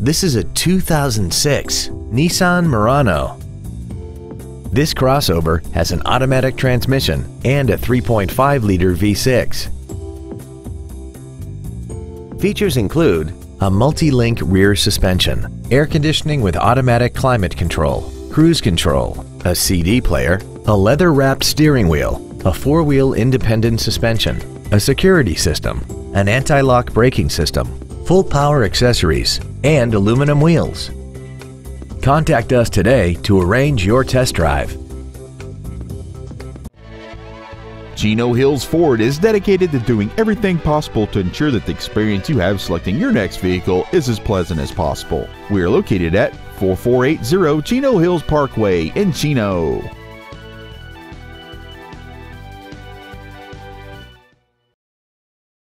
This is a 2006 Nissan Murano. This crossover has an automatic transmission and a 3.5-liter V6. Features include a multi-link rear suspension, air conditioning with automatic climate control, cruise control, a CD player, a leather-wrapped steering wheel, a four-wheel independent suspension, a security system, an anti-lock braking system, full power accessories, and aluminum wheels. Contact us today to arrange your test drive. Chino Hills Ford is dedicated to doing everything possible to ensure that the experience you have selecting your next vehicle is as pleasant as possible. We are located at 4480 Chino Hills Parkway in Chino.